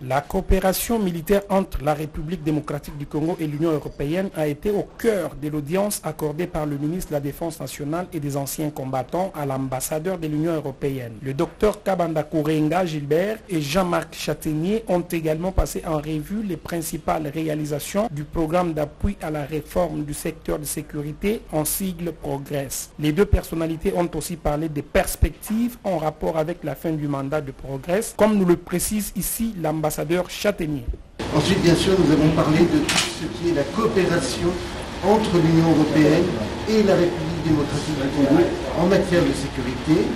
La coopération militaire entre la République démocratique du Congo et l'Union européenne a été au cœur de l'audience accordée par le ministre de la Défense nationale et des anciens combattants à l'ambassadeur de l'Union européenne. Le docteur Kabanda Kourenga Gilbert et Jean-Marc Châtaignier ont également passé en revue les principales réalisations du programme d'appui à la réforme du secteur de sécurité en sigle Progress. Les deux personnalités ont aussi parlé des perspectives en rapport avec la fin du mandat de Progress, comme nous le précise ici l'ambassadeur Ensuite, bien sûr, nous avons parlé de tout ce qui est la coopération entre l'Union européenne et la République démocratique du Congo en matière de sécurité.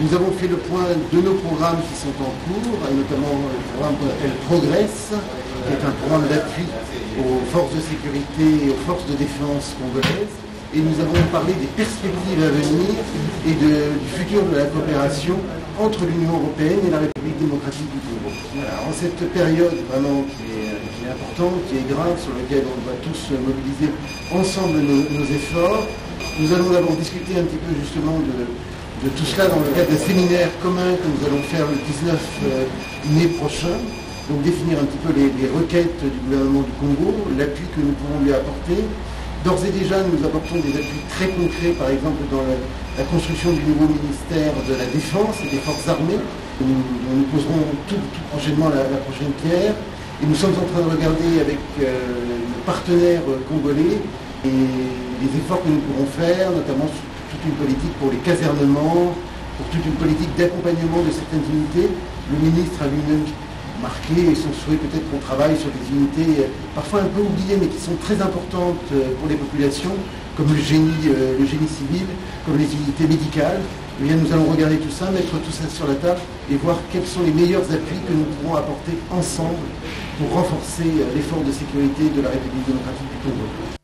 Nous avons fait le point de nos programmes qui sont en cours, notamment le programme qu'on appelle Progress, qui est un programme d'appui aux forces de sécurité et aux forces de défense congolaises. Et nous avons parlé des perspectives à venir et du futur de la coopération entre l'Union européenne et la République démocratique du Congo. En cette période vraiment qui est, importante, qui est grave, sur laquelle on doit tous mobiliser ensemble nos, efforts, nous allons d'abord discuter un petit peu justement de, tout cela dans le cadre d'un séminaire commun que nous allons faire le 19 euh, mai prochain. Donc définir un petit peu les, les requêtes du gouvernement du Congo, l'appui que nous pouvons lui apporter, D'ores et déjà, nous apportons des appuis très concrets, par exemple dans la, construction du nouveau ministère de la Défense et des Forces armées. Nous, nous poserons tout, prochainement la, prochaine pierre. Et nous sommes en train de regarder avec euh, nos partenaires congolais les efforts que nous pourrons faire, notamment sur toute une politique pour les casernements, pour toute une politique d'accompagnement de certaines unités. Le ministre a lui-même marqué son souhait peut-être qu'on travaille sur des unités euh, parfois un peu oubliées mais qui sont très importantes euh, pour les populations, comme le génie, euh, le génie civil, comme les unités médicales. Eh bien, nous allons regarder tout ça, mettre tout ça sur la table et voir quels sont les meilleurs appuis que nous pourrons apporter ensemble pour renforcer l'effort de sécurité de la République démocratique du Congo.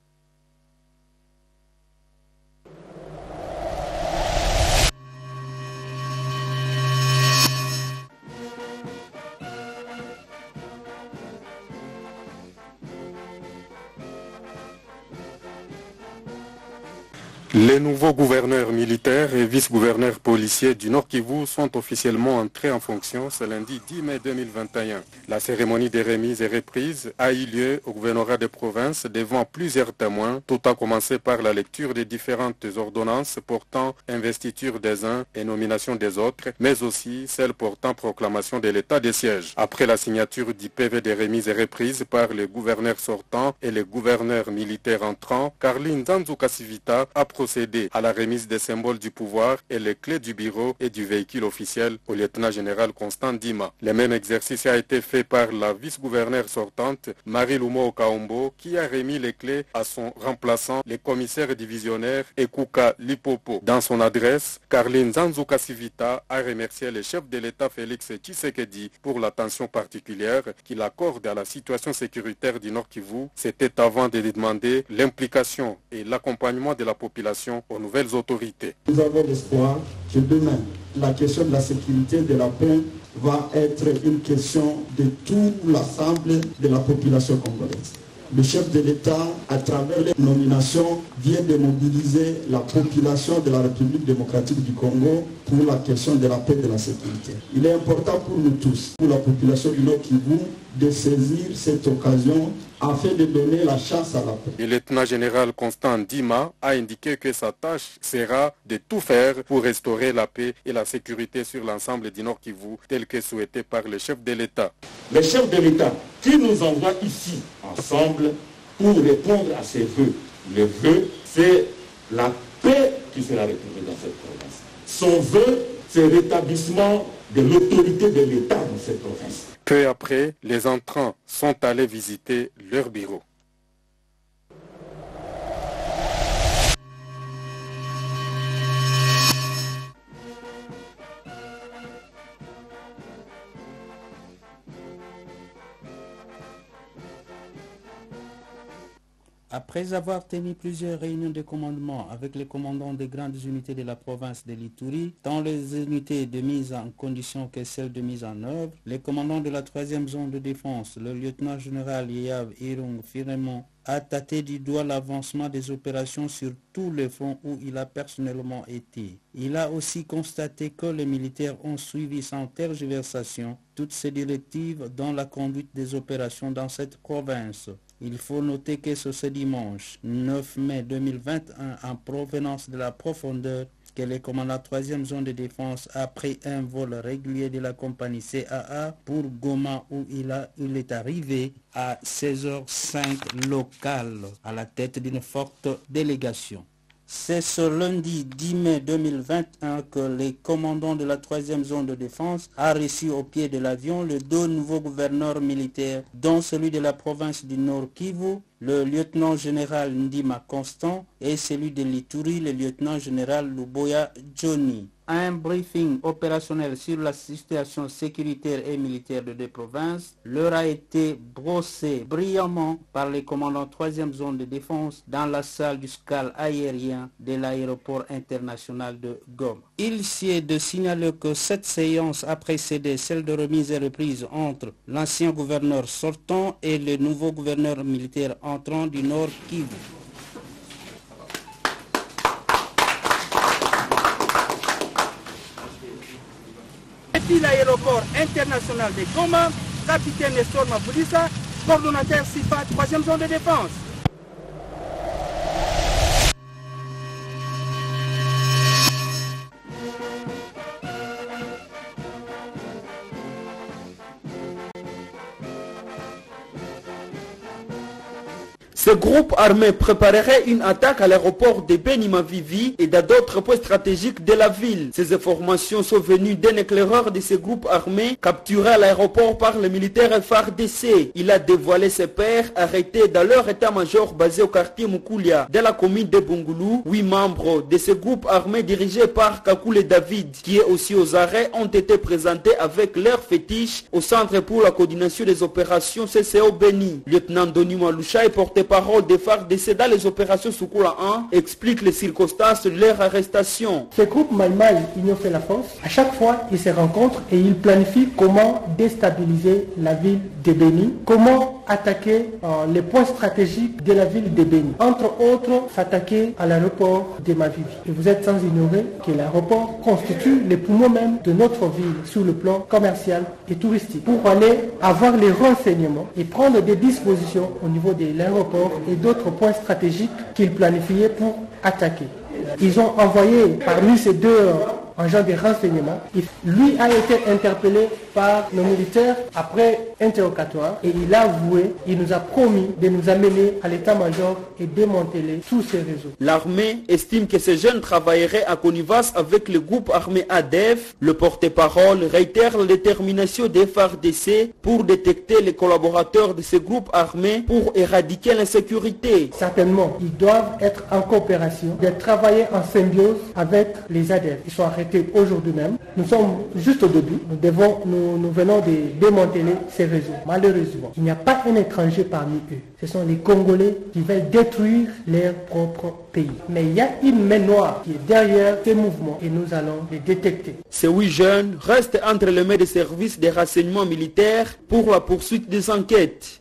Les nouveaux gouverneurs militaires et vice-gouverneurs policiers du Nord Kivu sont officiellement entrés en fonction ce lundi 10 mai 2021. La cérémonie des remises et reprises a eu lieu au gouvernorat des provinces devant plusieurs témoins, tout a commencé par la lecture des différentes ordonnances portant investiture des uns et nomination des autres, mais aussi celles portant proclamation de l'état des sièges. Après la signature du PV des remises et reprises par les gouverneurs sortants et les gouverneurs militaires entrants, Carline Zanzou-Kassivita a procéder à la remise des symboles du pouvoir et les clés du bureau et du véhicule officiel au lieutenant-général Constant Dima. Le même exercice a été fait par la vice-gouverneure sortante Marie Lumo Okaombo qui a remis les clés à son remplaçant, le commissaire divisionnaire Ekuka Lipopo. Dans son adresse, Carline Zanzuka Sivita a remercié le chef de l'État Félix Tshisekedi pour l'attention particulière qu'il accorde à la situation sécuritaire du Nord Kivu. C'était avant de demander l'implication et l'accompagnement de la population aux nouvelles autorités. Nous avons l'espoir que demain, la question de la sécurité de la paix va être une question de tout l'ensemble de la population congolaise. Le chef de l'État, à travers les nominations, vient de mobiliser la population de la République démocratique du Congo pour la question de la paix et de la sécurité. Il est important pour nous tous, pour la population du Nord de saisir cette occasion afin de donner la chance à la paix. Le lieutenant-général Constant Dima a indiqué que sa tâche sera de tout faire pour restaurer la paix et la sécurité sur l'ensemble du Nord Kivu, tel que souhaité par le chef de l'État. Le chef de l'État qui nous envoie ici ensemble pour répondre à ses vœux. Le vœu, c'est la paix qui sera retrouvée dans cette province. Son vœu, c'est le rétablissement de l'autorité de l'État dans cette province. Peu après, les entrants sont allés visiter leur bureau. Après avoir tenu plusieurs réunions de commandement avec les commandants des grandes unités de la province de l'Ituri, tant les unités de mise en condition que celles de mise en œuvre, les commandants de la troisième zone de défense, le lieutenant-général Yav Irung Firemon a tâté du doigt l'avancement des opérations sur tous les fronts où il a personnellement été. Il a aussi constaté que les militaires ont suivi sans tergiversation toutes ces directives dans la conduite des opérations dans cette province. Il faut noter que ce dimanche 9 mai 2021, en provenance de la profondeur, que le commandant 3e zone de défense a pris un vol régulier de la compagnie CAA pour Goma où il, il est arrivé à 16h05 local à la tête d'une forte délégation. C'est ce lundi 10 mai 2021 que le commandant de la 3e zone de défense a reçu au pied de l'avion les deux nouveaux gouverneurs militaires, dont celui de la province du Nord Kivu, le lieutenant général Ndima Constant, et celui de l'Ituri, le lieutenant général Luboya Johnny un briefing opérationnel sur la situation sécuritaire et militaire de deux provinces leur a été brossé brillamment par les commandants 3e zone de défense dans la salle du SCAL aérien de l'aéroport international de Goma. Il s'y est de signaler que cette séance a précédé celle de remise et reprise entre l'ancien gouverneur sortant et le nouveau gouverneur militaire entrant du Nord Kivu. Depuis l'aéroport international de Goma, capitaine Nestor Maboulissa, coordonnateur SIFA, 3e zone de défense. Ce groupe armé préparerait une attaque à l'aéroport de Benimavivi et dans d'autres points stratégiques de la ville. Ces informations sont venues d'un éclaireur de ce groupe armé capturé à l'aéroport par le militaire FARDC. Il a dévoilé ses pères arrêtés dans leur état-major basé au quartier Mukulia de la commune de Bungulu. Huit membres de ce groupe armé dirigé par Kakule David, qui est aussi aux arrêts, ont été présentés avec leur fétiche au Centre pour la coordination des opérations CCO Beni. Lieutenant Doni Maloucha est porté parole des phares décédant les opérations Soukoula 1 explique les circonstances de leur arrestation. Ce groupe Maïmaï Union fait la force. À chaque fois, ils se rencontrent et ils planifient comment déstabiliser la ville de Béni, comment attaquer euh, les points stratégiques de la ville de Béni. Entre autres, s'attaquer à l'aéroport de Mavivi. Et vous êtes sans ignorer que l'aéroport constitue les poumons même de notre ville sur le plan commercial et touristique. Pour aller avoir les renseignements et prendre des dispositions au niveau de l'aéroport et d'autres points stratégiques qu'ils planifiaient pour attaquer. Ils ont envoyé parmi ces deux agents de renseignement. Lui a été interpellé par nos militaires après interrogatoire et il a avoué, il nous a promis de nous amener à l'état-major et démanteler tous ces réseaux. L'armée estime que ces jeunes travailleraient à connivence avec le groupe armé ADEF. Le porte-parole réitère la détermination des FARDC pour détecter les collaborateurs de ce groupe armé pour éradiquer l'insécurité. Certainement, ils doivent être en coopération, de travailler en symbiose avec les ADEF. Ils sont arrêtés aujourd'hui même. Nous sommes juste au début. Nous, devons, nous, venons de démanteler ces réseaux. Malheureusement, il n'y a pas un étranger parmi eux. Ce sont les Congolais qui veulent détruire leur propre pays. Mais il y a une main noire qui est derrière ces mouvements et nous allons les détecter. Ces huit jeunes restent entre les mains des services des renseignements militaires pour la poursuite des enquêtes.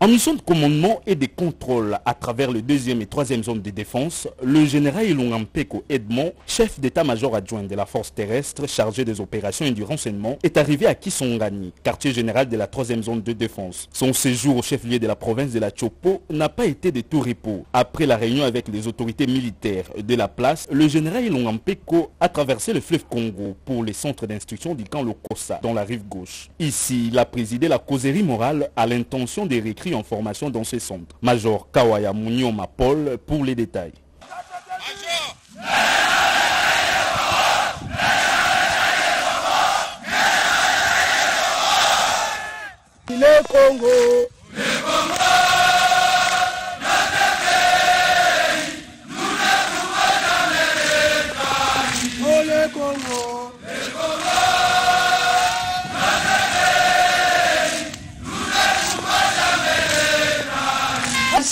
En mission de commandement et de contrôle à travers le deuxième et troisième zone de défense, le général Ilongampeko Edmond, chef d'état-major adjoint de la force terrestre chargé des opérations et du renseignement, est arrivé à Kisongani, quartier général de la troisième zone de défense. Son séjour au chef-lieu de la province de la Chopo n'a pas été de tout repos. Après la réunion avec les autorités militaires de la place, le général Ilongampeko a traversé le fleuve Congo pour les centres d'instruction du camp Lokosa, dans la rive gauche. Ici, il a présidé la causerie morale à l'intention des en formation dans ces centres. Major Kawaya Munioma Paul pour les détails.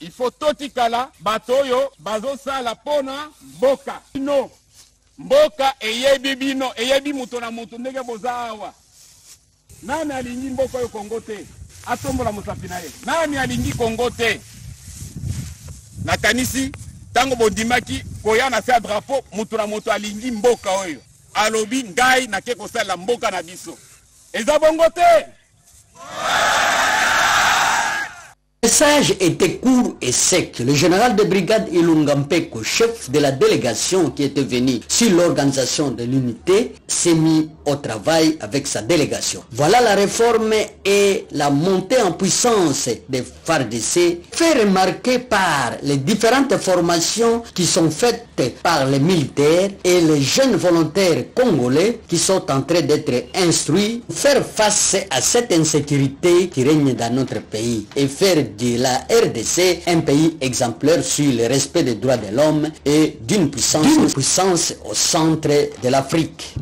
il faut totikala bato oyo bazosala mpona mboka. Bino. Mboka eyebi bino eyebi moto na moto ndenge boza awa. Nani alingi mboka oyo kongo te? Atombola mosapi na ye. Nani alingi kongo te? Nakanisi ntango bondimaki koya na se ya drapo moto na moto alingi mboka oyo. Alobi ngai nake kosalela mboka na biso. Eza bongo te? Le message était court et sec. Le général de brigade Ilungampeko, chef de la délégation qui était venu sur l'organisation de l'unité, s'est mis au travail avec sa délégation. Voilà la réforme et la montée en puissance des FARDC, fait remarquer par les différentes formations qui sont faites par les militaires et les jeunes volontaires congolais qui sont en train d'être instruits, faire face à cette insécurité qui règne dans notre pays et faire de la RDC un pays exemplaire sur le respect des droits de l'homme et d'une puissance, puissance au centre de l'Afrique.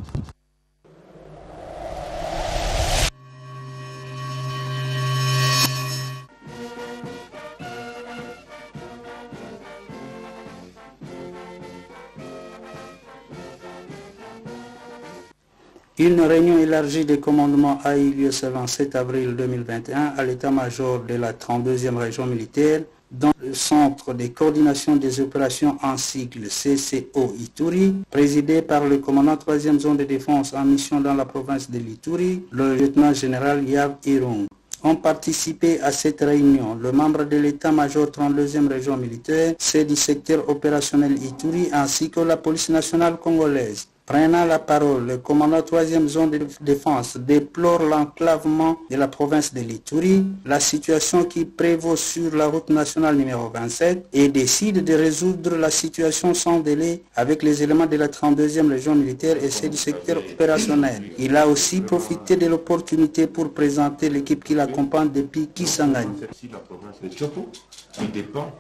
Une réunion élargie des commandements a eu lieu ce 27 avril 2021 à l'état-major de la 32e région militaire dans le centre de coordination des opérations en cycle CCO Ituri, présidé par le commandant 3e zone de défense en mission dans la province de l'Ituri, le lieutenant-général Yav Irung. Ont participé à cette réunion le membre de l'état-major 32e région militaire, c'est du secteur opérationnel Ituri, ainsi que la police nationale congolaise. Prenant la parole, le commandant 3e zone de défense déplore l'enclavement de la province de l'Ituri, la situation qui prévaut sur la route nationale numéro 27 et décide de résoudre la situation sans délai avec les éléments de la 32e région militaire et ceux du secteur opérationnel. Il a aussi profité de l'opportunité pour présenter l'équipe qui l'accompagne depuis Kisangani. la province de qui dépend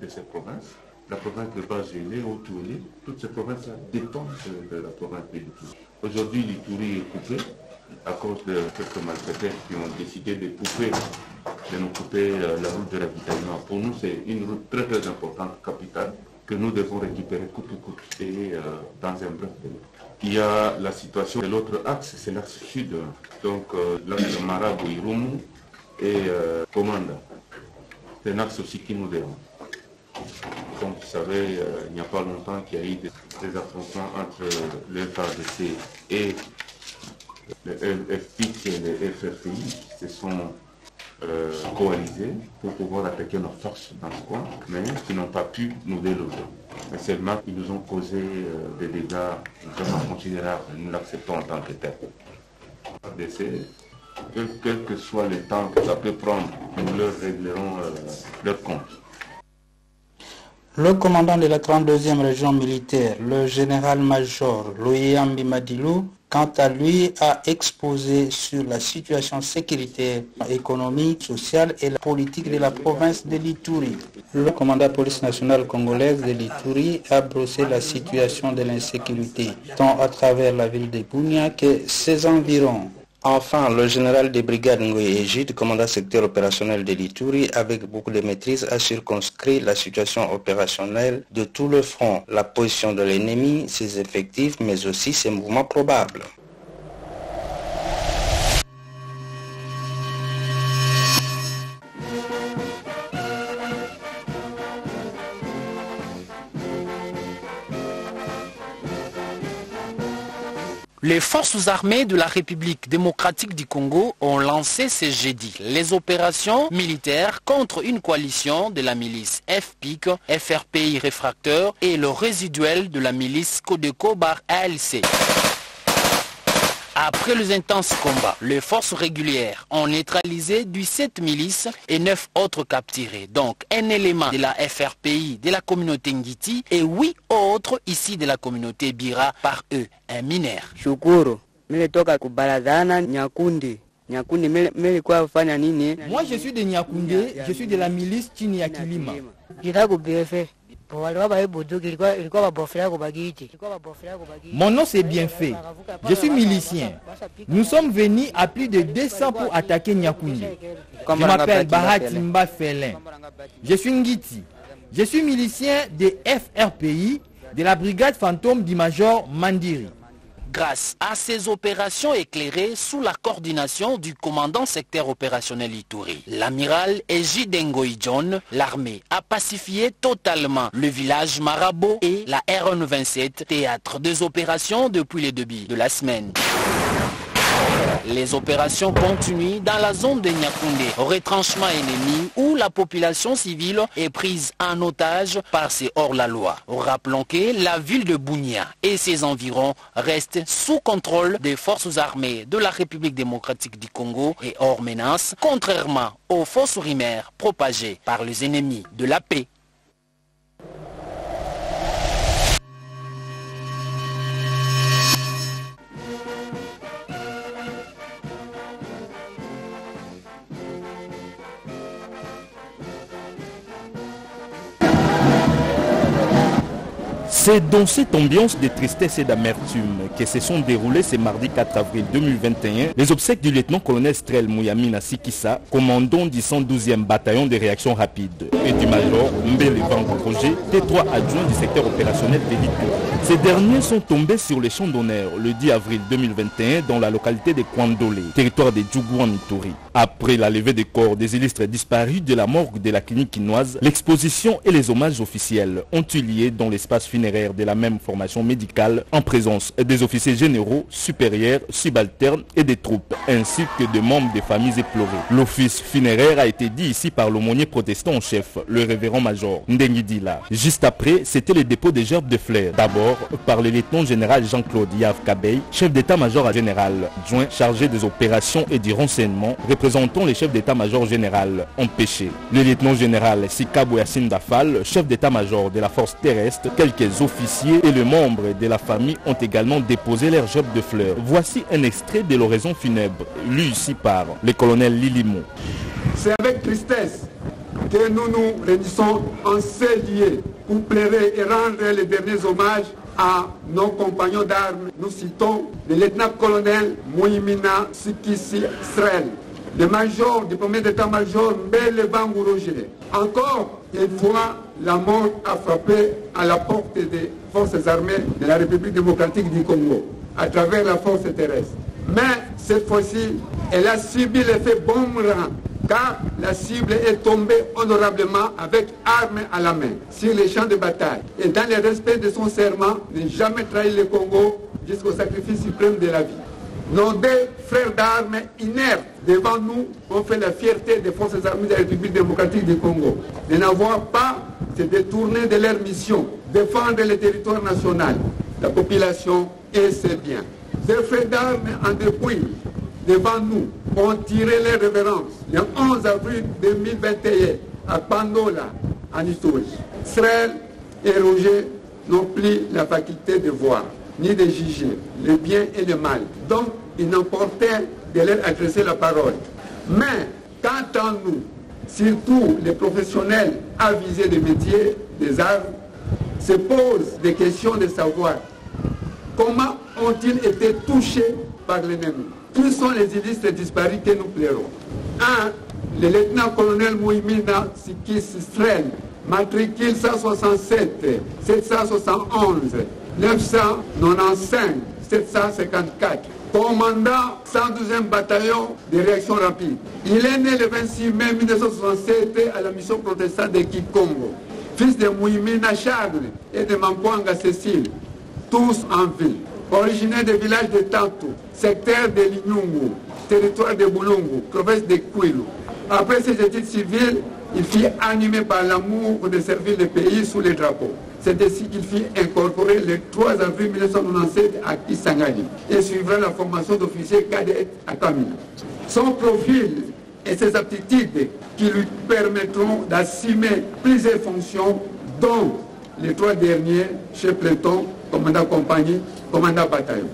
de cette province la province de Bas-Gelé, Haute-Toulé, toutes ces provinces dépendent de, la province de l'Itourie. Aujourd'hui, l'Itourie est coupée à cause de quelques malfaiteurs qui ont décidé de couper, de nous couper euh, la route de ravitaillement. Pour nous, c'est une route très très importante, capitale, que nous devons récupérer coûte que coûte et euh, dans un bref délai. Il y a la situation de l'autre axe, c'est l'axe sud, donc euh, l'axe Marabout-Irumu et Commanda. C'est un axe aussi qui nous dérange. Comme vous savez, euh, il n'y a pas longtemps qu'il y a eu des, affrontements entre le FARDC et le FPIC et le qui se sont euh, coalisés pour pouvoir attaquer nos forces dans ce coin, mais qui n'ont pas pu nous déloger. Mais seulement qu'ils nous ont causé euh, des dégâts vraiment considérables. Nous l'acceptons en tant que tel. Quel, quel, que soit le temps que ça peut prendre, nous leur réglerons leur compte. Le commandant de la 32e région militaire, le général-major Loyambi quant à lui, a exposé sur la situation sécuritaire, économique, sociale et la politique de la province de l'Ituri. Le commandant de police nationale congolaise de l'Ituri a brossé la situation de l'insécurité, tant à travers la ville de Bounia que ses environs. Enfin, le général des brigades Ngoye Égide, commandant secteur opérationnel de l'Ituri, avec beaucoup de maîtrise, a circonscrit la situation opérationnelle de tout le front, la position de l'ennemi, ses effectifs, mais aussi ses mouvements probables. Les forces armées de la République démocratique du Congo ont lancé ce jeudi les opérations militaires contre une coalition de la milice FPIC, FRPI réfracteur et le résiduel de la milice Codeco Bar ALC. Après les intenses combats, les forces régulières ont neutralisé 17 milices et 9 autres capturés. Donc un élément de la FRPI de la communauté Ngiti et 8 autres ici de la communauté Bira par eux, un mineur. Moi je suis de Nyakunde, je suis de la milice chini Kilima. Mon nom c'est bien fait. Je suis milicien. Nous sommes venus à plus de 200 pour attaquer Nyakundi. Je m'appelle Bahati Mba Felin. Je suis Ngiti. Je suis milicien de FRPI de la brigade fantôme du major Mandiri. Grâce à ces opérations éclairées sous la coordination du commandant secteur opérationnel Ituri, l'amiral Ejidengo John, l'armée a pacifié totalement le village Marabo et la RN27, théâtre des opérations depuis le début de la semaine. Les opérations continuent dans la zone de Nyakoundé, retranchement ennemi où la population civile est prise en otage par ces hors-la-loi. Rappelons que la ville de Bounia et ses environs restent sous contrôle des forces armées de la République démocratique du Congo et hors menace, contrairement aux fausses rumeurs propagées par les ennemis de la paix. C'est dans cette ambiance de tristesse et d'amertume que se sont déroulés ce mardi 4 avril 2021 les obsèques du lieutenant-colonel Strel Mouyamina Sikissa, commandant du 112e bataillon de réaction rapide, et du major Mbele Van Projet, T3 adjoint du secteur opérationnel d'élite. Ces derniers sont tombés sur les champs d'honneur le 10 avril 2021 dans la localité de Kwandole, territoire de Djougouan Ituri. Après la levée des corps des illustres disparus de la morgue de la clinique quinoise, l'exposition et les hommages officiels ont eu lieu dans l'espace funéraire de la même formation médicale en présence des officiers généraux, supérieurs, subalternes et des troupes, ainsi que de membres des familles éplorées. L'office funéraire a été dit ici par l'aumônier protestant en chef, le révérend major Ndengidila. Juste après, c'était le dépôt des gerbes de fleurs. D'abord par le lieutenant général Jean-Claude Yav Kabey, chef d'état-major général, joint chargé des opérations et du renseignement, représentant les chefs d'état-major général empêchés. Le lieutenant général Sikabou Yassine Dafal, chef d'état-major de la force terrestre, quelques officiers et les membres de la famille ont également déposé leurs gerbes de fleurs. Voici un extrait de l'oraison funèbre, lu ici par le colonel Lilimou. C'est avec tristesse que nous nous réunissons en ces lieux pour plairer et rendre les derniers hommages à nos compagnons d'armes. Nous citons le lieutenant-colonel Mouimina Sikisi Srel, le major du premier d'état-major Mbele Bangou Roger. Encore une fois, la mort a frappé à la porte des forces armées de la République démocratique du Congo à travers la force terrestre. Mais cette fois-ci, elle a subi l'effet boomerang car la cible est tombée honorablement avec armes à la main sur les champs de bataille et dans le respect de son serment, ne jamais trahir le Congo jusqu'au sacrifice suprême de la vie. Nos deux frères d'armes inertes devant nous ont fait la fierté des forces armées de la République démocratique du Congo de n'avoir pas se détourner de leur mission, défendre le territoire national, la population et ses biens. Deux frères d'armes en dépouille devant nous ont tiré les révérences le 11 avril 2021 à Pandola, en Itourie. Srel et Roger n'ont plus la faculté de voir ni de juger le bien et le mal. Donc, ils n'emportaient de leur adresser la parole. Mais, quant à nous, surtout les professionnels avisés des métiers, des arts, se posent des questions de savoir. Comment ont-ils été touchés par l'ennemi? Qui sont les illustres disparus que nous plairons? Un, le lieutenant-colonel Mouimina Sikis Strel, matricule 167, 771, 995, 754 commandant 112e bataillon de réaction rapide. Il est né le 26 mai 1967 à la mission protestante de Kikongo, fils de Mouimina Charles et de Mampoanga Cécile, tous en ville. Originaire du village de Tanto, secteur de Linyungu, territoire de Boulungu, province de Kwilu. Après ses études civiles, il fut animé par l'amour de servir le pays sous les drapeaux. C'est ainsi qu'il fit incorporer le 3 avril 1997 à Kisangani et suivra la formation d'officier cadet à Kamina. Son profil et ses aptitudes qui lui permettront d'assumer plusieurs fonctions, dont les trois derniers, chef peloton, commandant compagnie, commandant bataillon.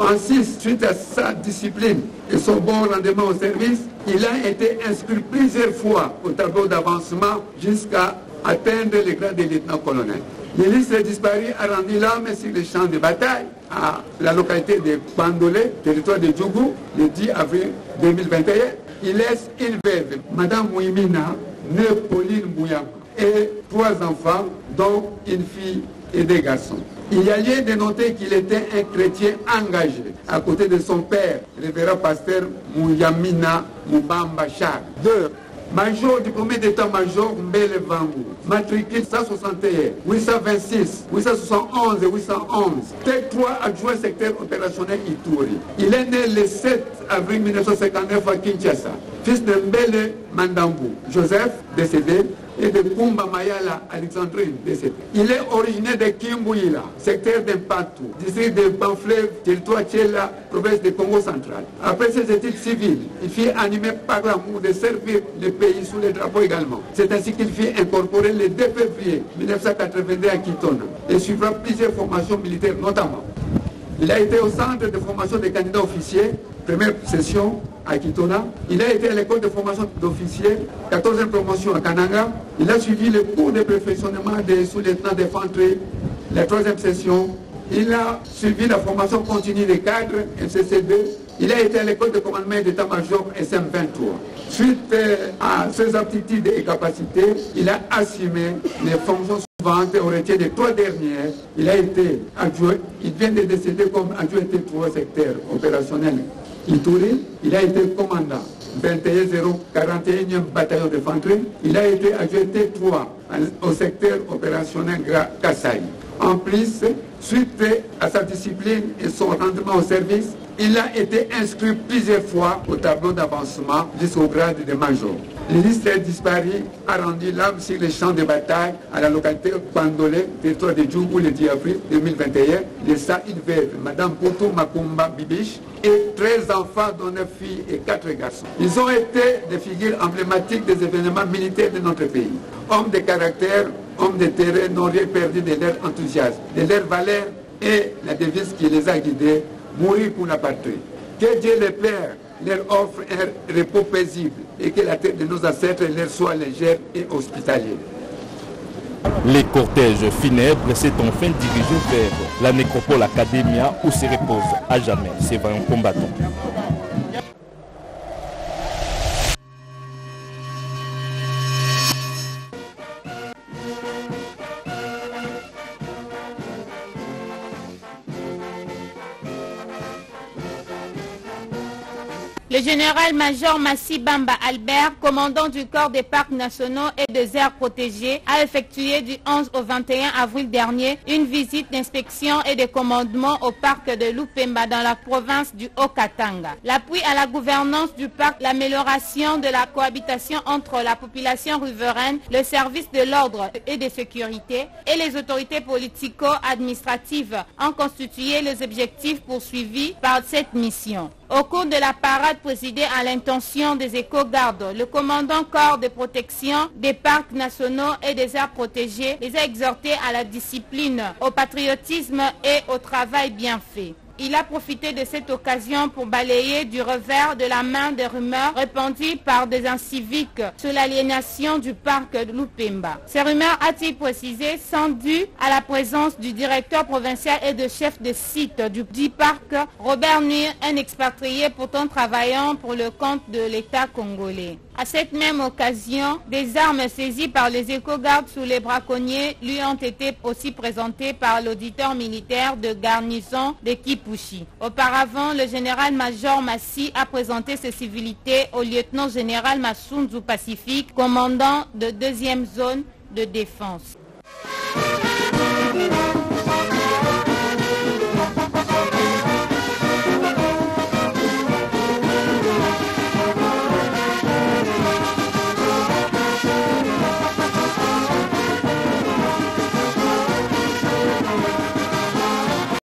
Ainsi, suite à sa discipline et son bon rendement au service, il a été inscrit plusieurs fois au tableau d'avancement jusqu'à atteindre le grade de lieutenant-colonel. L'hélice disparu a rendu l'âme sur les champs de bataille à la localité de Bandolé, territoire de Djougou, le 10 avril 2021. Il laisse une veuve, Madame Mouimina, née Pauline Mouyama, et trois enfants, dont une fille et des garçons. Il y a lieu de noter qu'il était un chrétien engagé, à côté de son père, révérend pasteur Mouyamina Moubamba Charles. Deux, Major diplômé d'état-major Mbele Vangu, matricule 161, 826, 871 et 811. T3 adjoint secteur opérationnel Ituri. Il est né le 7 avril 1959 à Kinshasa, fils de Mbele Mandambu. Joseph, décédé, et de Kumba Mayala, Alexandrine, décédé. Il est originaire de Kimbouila, secteur d'Impatu, district de Banflev, territoire Tchela, province de Congo central. Après ses études civiles, il fut animé par l'amour de servir le pays sous les drapeaux également. C'est ainsi qu'il fut incorporé le 2 février 1982 à Kitona et suivra plusieurs formations militaires notamment. Il a été au centre de formation des candidats officiers, première session à Kitona. Il a été à l'école de formation d'officiers, 14e promotion à Kananga. Il a suivi le cours de perfectionnement des sous-lieutenants d'infanterie, la troisième session. Il a suivi la formation continue des cadres, MCC2. Il a été à l'école de commandement d'état-major SM23. Suite à ses aptitudes et capacités, il a assumé les fonctions suivantes au retien des trois dernières. Il a été adjoint, il vient de décéder comme adjoint T3 secteur opérationnel Ituri. Il a été commandant 21041e bataillon d'infanterie. Il a été adjoint T3 au secteur opérationnel Kassai. En plus, suite à sa discipline et son rendement au service, il a été inscrit plusieurs fois au tableau d'avancement jusqu'au grade de major. L'illustre disparu a rendu l'âme sur les champs de bataille à la localité Pandolé, territoire de Djougou le 10 avril 2021, laissa une Madame Poutou Makumba Bibiche, et 13 enfants, dont 9 filles et 4 garçons. Ils ont été des figures emblématiques des événements militaires de notre pays. Hommes de caractère, hommes de terrain n'ont rien perdu de leur enthousiasme, de leur valeur et la devise qui les a guidés, mourir pour la patrie. Que Dieu les Père leur offre un repos paisible et que la tête de nos ancêtres leur soit légère et hospitalière. Les cortèges funèbres s'est enfin dirigé vers la nécropole Academia où se reposent à jamais ces vaillants combattants. Général-major Massi Bamba Albert, commandant du corps des parcs nationaux et des aires protégées, a effectué du 11 au 21 avril dernier une visite d'inspection et de commandement au parc de Lupemba dans la province du Haut-Katanga. L'appui à la gouvernance du parc, l'amélioration de la cohabitation entre la population riveraine, le service de l'ordre et de sécurité et les autorités politico-administratives ont constitué les objectifs poursuivis par cette mission. Au cours de la parade présidée à l'intention des éco-gardes, le commandant corps de protection des parcs nationaux et des aires protégées les a exhortés à la discipline, au patriotisme et au travail bien fait. Il a profité de cette occasion pour balayer du revers de la main des rumeurs répandues par des inciviques sur l'aliénation du parc de. Ces rumeurs, a-t-il précisé, sont dues à la présence du directeur provincial et de chef de site du dit parc, Robert Nuir, un expatrié pourtant travaillant pour le compte de l'État congolais. À cette même occasion, des armes saisies par les éco-gardes sous les braconniers lui ont été aussi présentées par l'auditeur militaire de garnison de Kipushi. Auparavant, le général-major Massi a présenté ses civilités au lieutenant-général Massunzu Pacifique, commandant de deuxième zone de défense.